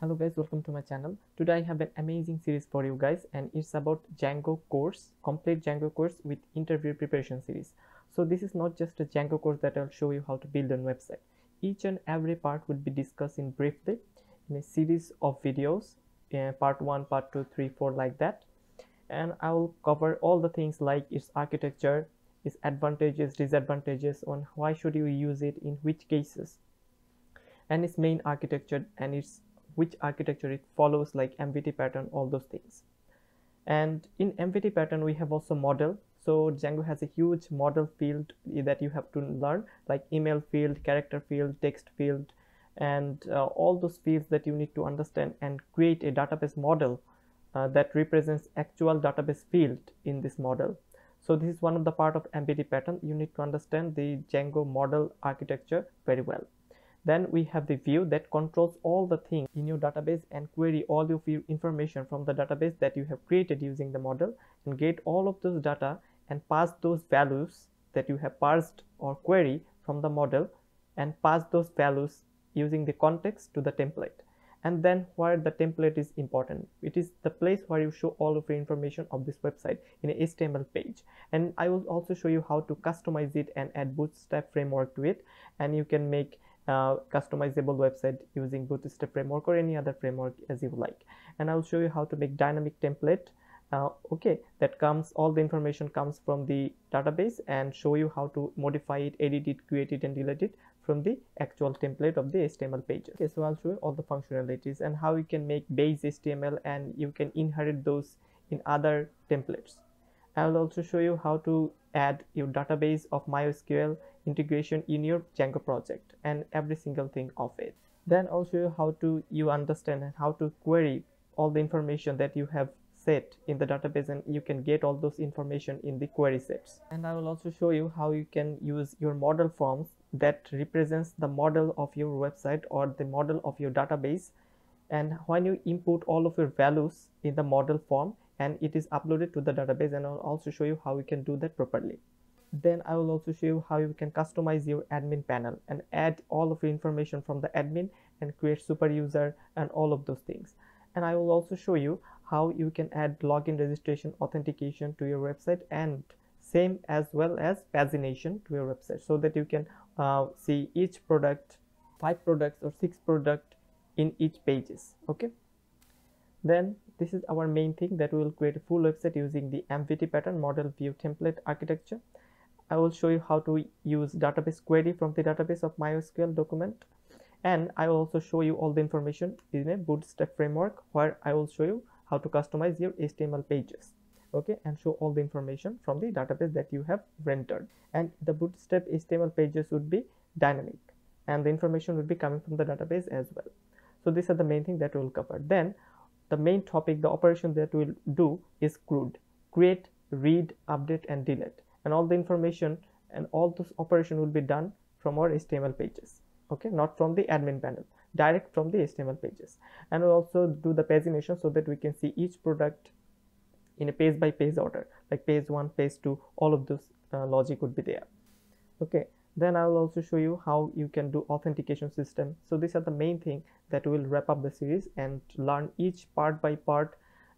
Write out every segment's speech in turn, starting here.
hello guys welcome to my channel. Today i have an amazing series for you guys and it's about django course complete django course with interview preparation series. So this is not just a django course that i'll show you how to build a website. Each and every part will be discussed in briefly in a series of videos part 1 part 2 3 4 like that. And i will cover all the things like its architecture its advantages disadvantages on why should you use it in which cases and its main architecture and its which architecture it follows like MVT pattern all those things. And in MVT pattern we have also model. So Django has a huge model field that you have to learn like email field character field text field and uh, all those fields that you need to understand and create a database model uh, that represents actual database field in this model. So this is one of the part of MVT pattern. You need to understand the Django model architecture very well then we have the view that controls all the things in your database and query all of your information from the database that you have created using the model and get all of those data and pass those values that you have parsed or query from the model and pass those values using the context to the template. And then where the template is important. It is the place where you show all of the information of this website in a html page. And i will also show you how to customize it and add bootstrap framework to it. And you can make customizable website using bootstrap framework or any other framework as you like. And i'll show you how to make dynamic template. Uh, okay that comes all the information comes from the database and show you how to modify it edit it create it and delete it from the actual template of the html page. Okay so i'll show you all the functionalities and how you can make base html and you can inherit those in other templates. I will also show you how to add your database of mysql integration in your Django project and every single thing of it. Then I'll show you how to you understand and how to query all the information that you have set in the database and you can get all those information in the query sets. And I will also show you how you can use your model forms that represents the model of your website or the model of your database and when you input all of your values in the model form and it is uploaded to the database and I'll also show you how you can do that properly. Then I will also show you how you can customize your admin panel and add all of your information from the admin and create super user and all of those things. And I will also show you how you can add login registration authentication to your website and same as well as pagination to your website so that you can uh, see each product five products or six product in each pages okay? Then this is our main thing that we will create a full website using the MVT pattern model view template architecture. I will show you how to use database query from the database of MySQL document. And I will also show you all the information in a bootstrap framework where I will show you how to customize your HTML pages. Okay and show all the information from the database that you have rendered. And the bootstrap HTML pages would be dynamic and the information would be coming from the database as well. So these are the main thing that we will cover. Then the main topic the operation that we'll do is CRUD create read update and delete. And all the information and all those operation will be done from our HTML pages. Okay? Not from the admin panel. Direct from the HTML pages. And we'll also do the pagination so that we can see each product in a page by page order. Like page 1 page 2 all of those uh, logic would be there. Okay then I will also show you how you can do authentication system so these are the main thing that will wrap up the series and learn each part by part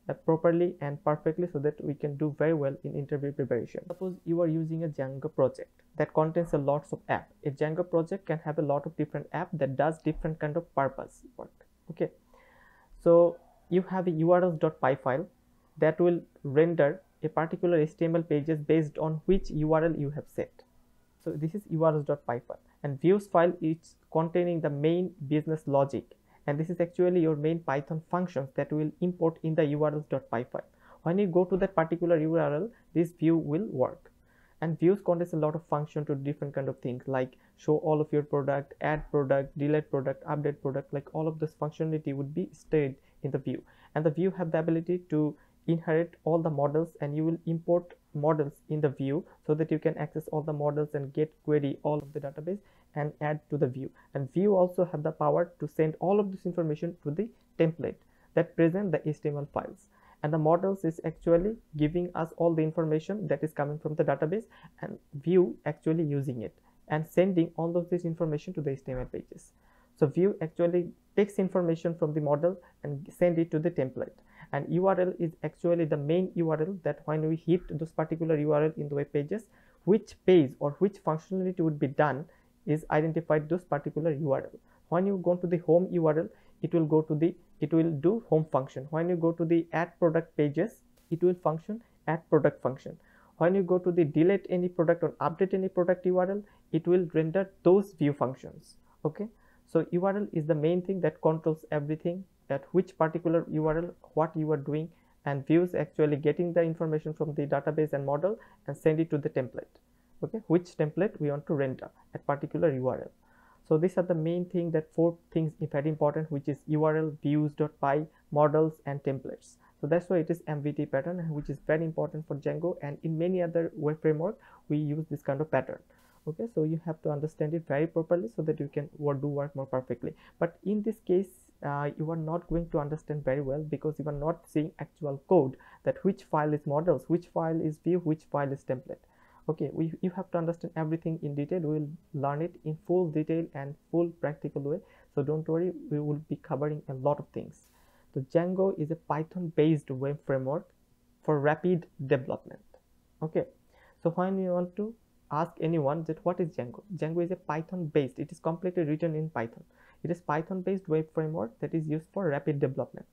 uh, properly and perfectly so that we can do very well in interview preparation. Suppose you are using a Django project that contains a lots of app. A Django project can have a lot of different app that does different kind of purpose work. Okay. So you have a urls.py file that will render a particular HTML pages based on which URL you have set. So this is urls.py file and views file is containing the main business logic. And this is actually your main python functions that will import in the urls.py file when you go to that particular url this view will work. And views contains a lot of function to different kind of things like show all of your product add product delete product update product like all of this functionality would be stayed in the view. And the view have the ability to inherit all the models and you will import models in the view so that you can access all the models and get query all of the database and add to the view. And view also have the power to send all of this information to the template that present the html files. And the models is actually giving us all the information that is coming from the database and view actually using it and sending all of this information to the html pages. So view actually takes information from the model and send it to the template and url is actually the main url that when we hit those particular url in the web pages which page or which functionality would be done is identified those particular url when you go to the home url it will go to the it will do home function. When you go to the add product pages it will function add product function. When you go to the delete any product or update any product url it will render those view functions. Okay? So url is the main thing that controls everything at which particular url what you are doing and views actually getting the information from the database and model and send it to the template. Okay which template we want to render at particular url so these are the main thing that four things very important which is url views.py models and templates. So that's why it is mvt pattern which is very important for django and in many other web framework we use this kind of pattern. Okay so you have to understand it very properly so that you can do work more perfectly. But in this case uh, you are not going to understand very well because you are not seeing actual code that which file is models which file is view which file is template. Okay we you have to understand everything in detail. We will learn it in full detail and full practical way. So don't worry we will be covering a lot of things. So django is a python based web framework for rapid development. Okay so when you want to ask anyone that what is django? Django is a python based it is completely written in python it is python based web framework that is used for rapid development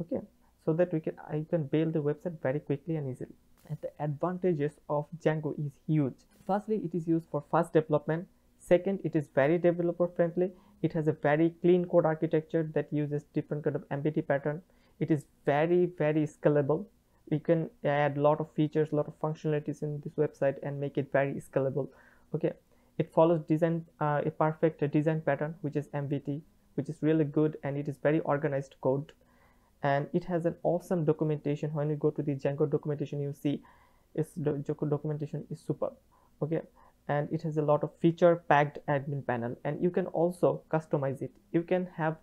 okay so that we can i can build the website very quickly and easily and the advantages of Django is huge. Firstly, it is used for fast development. Second, it is very developer friendly. It has a very clean code architecture that uses different kind of MVT pattern. It is very, very scalable. You can add a lot of features, a lot of functionalities in this website and make it very scalable. Okay. It follows design uh, a perfect design pattern, which is MVT, which is really good and it is very organized code. And it has an awesome documentation. When you go to the django documentation you see its Django documentation is superb okay? And it has a lot of feature packed admin panel. And you can also customize it. You can have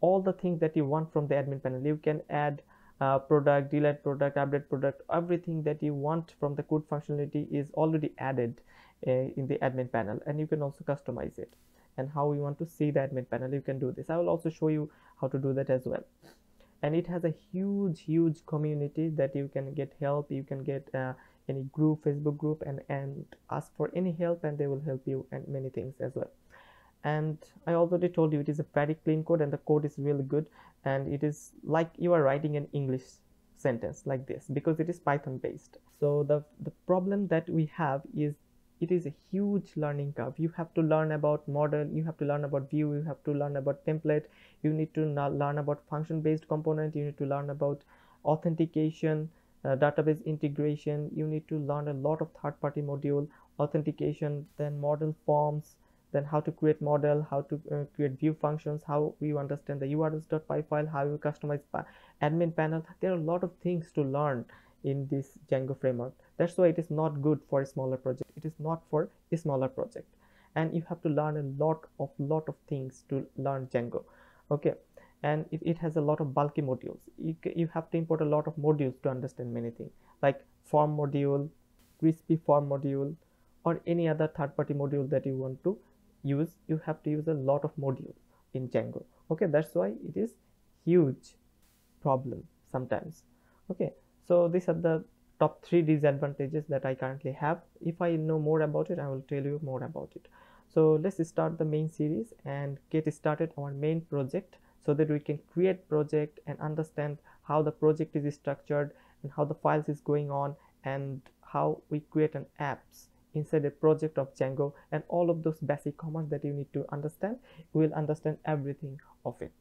all the things that you want from the admin panel. You can add uh, product delete product update product. Everything that you want from the code functionality is already added in the admin panel and you can also customize it. And how you want to see the admin panel you can do this. I will also show you how to do that as well. And it has a huge huge community that you can get help. You can get uh, any group facebook group and and ask for any help and they will help you and many things as well. And i already told you it is a very clean code and the code is really good. And it is like you are writing an english sentence like this because it is python based so the the problem that we have is it is a huge learning curve. You have to learn about model you have to learn about view you have to learn about template you need to learn about function based component you need to learn about authentication uh, database integration you need to learn a lot of third-party module authentication then model forms then how to create model how to uh, create view functions how you understand the urls.py file how you customize admin panel. There are a lot of things to learn in this django framework. That's why it is not good for a smaller project. It is not for a smaller project. And you have to learn a lot of lot of things to learn django. Okay? And it, it has a lot of bulky modules. You, you have to import a lot of modules to understand many things. Like form module crispy form module or any other third-party module that you want to use. You have to use a lot of modules in django. Okay? That's why it is huge problem sometimes. Okay so these are the top three disadvantages that I currently have. If I know more about it, I will tell you more about it. So let's start the main series and get started our main project so that we can create project and understand how the project is structured and how the files is going on and how we create an apps inside a project of Django and all of those basic commands that you need to understand, you will understand everything of it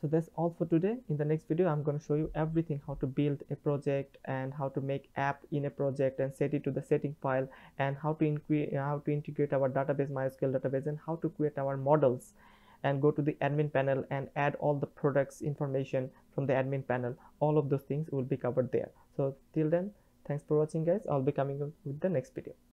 so that's all for today. In the next video i'm going to show you everything how to build a project and how to make app in a project and set it to the setting file and how to how to integrate our database mysql database and how to create our models. And go to the admin panel and add all the products information from the admin panel. All of those things will be covered there. So till then thanks for watching guys. I'll be coming up with the next video